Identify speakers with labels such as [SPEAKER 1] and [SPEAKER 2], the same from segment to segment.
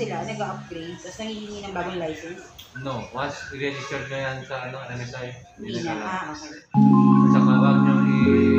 [SPEAKER 1] sila, nag-upgrade, tapos nangihingi ng bagong license?
[SPEAKER 2] No, once i-register nyo yan sa ano, NMSI,
[SPEAKER 1] hindi na lang. Ah, okay.
[SPEAKER 2] At saka nyo i-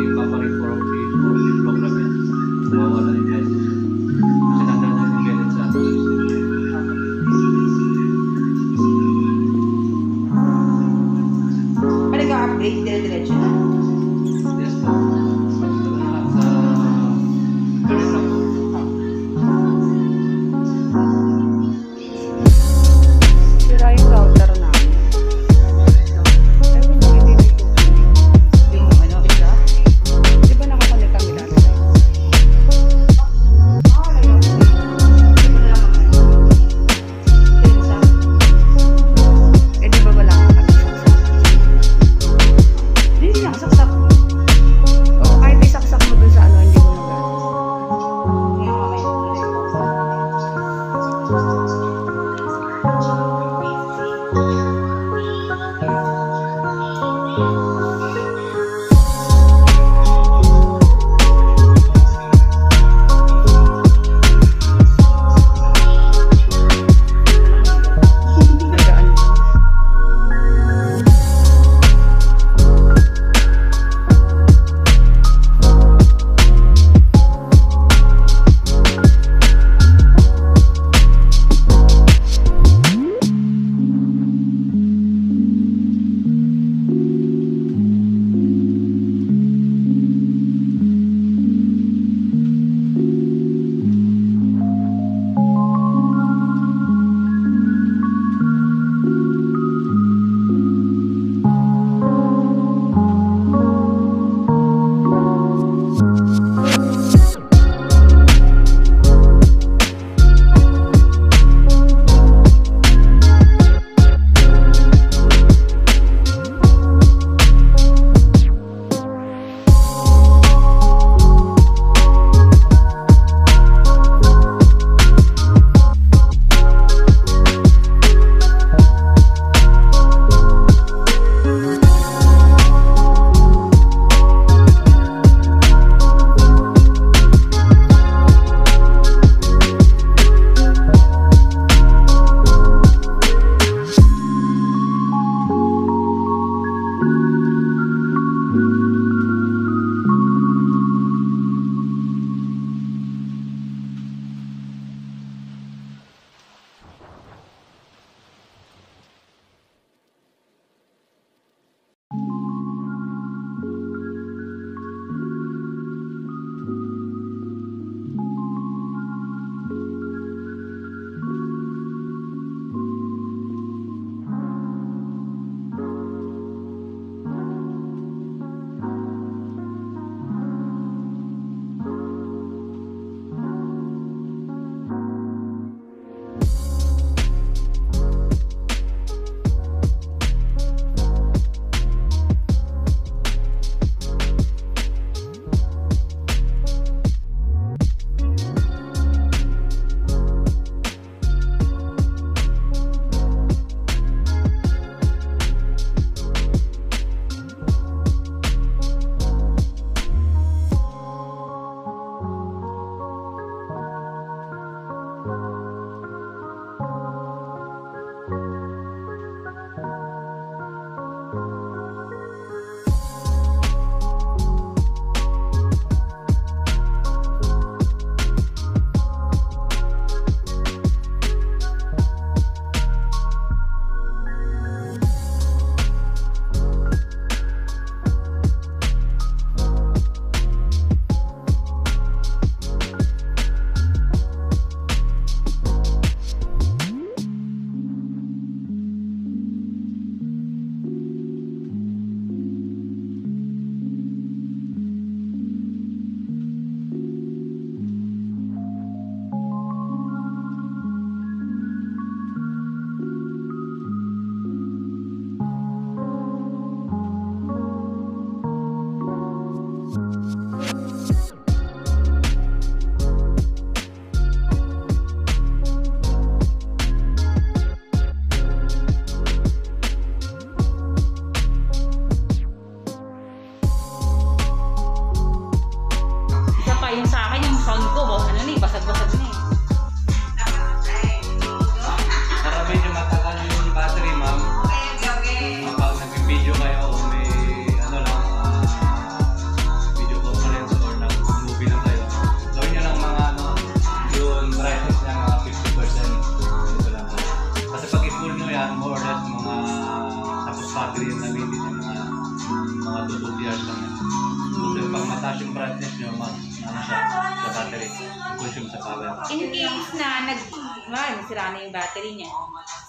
[SPEAKER 2] nga, nasira na yung battery
[SPEAKER 1] niya.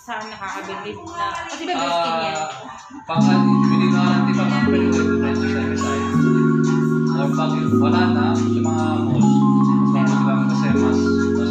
[SPEAKER 1] Saan nakakabilib na? Kasi ba gusto
[SPEAKER 2] niya? Pag binili na natin pag ang pwede ko ito sa MSI. Or pag wala na, sa mga malls, mas mabuti lang kasi mas, mas